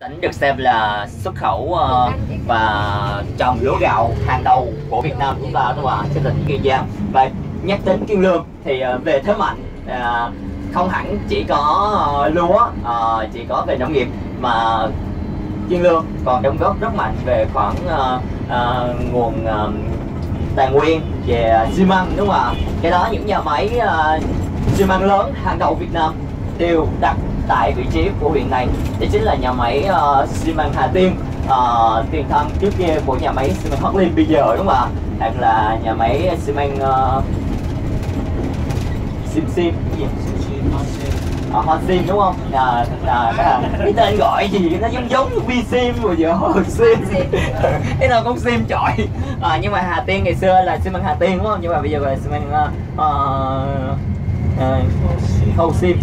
Tỉnh được xem là xuất khẩu uh, và trồng lúa gạo hàng đầu của Việt Nam chúng ta đúng không ạ? Tỉnh Kiên Giang và nhắc đến Kiên Lương thì uh, về thế mạnh uh, không hẳn chỉ có uh, lúa uh, chỉ có về nông nghiệp mà Kiên Lương còn đóng góp rất mạnh về khoản uh, uh, nguồn uh, tài nguyên về xi măng đúng không ạ? Cái đó những nhà máy uh, xi măng lớn hàng đầu Việt Nam đều đặt tại vị trí của huyện này đây chính là nhà máy uh, xi măng Hà Tiên uh, tiền thân trước kia của nhà máy xi măng Bắc Linh bây giờ đúng không ạ? Hoặc là nhà máy xi măng uh, Sim Sim gì? À, Hoa Sim đúng không? À, à, à, cái tên gọi gì nó giống giống Vi Sim rồi giờ Sim. Cái nào cũng Sim chọi. À, nhưng mà Hà Tiên ngày xưa là xi măng Hà Tiên đúng không? Nhưng mà bây giờ là xi măng uh, uh, uh, Sim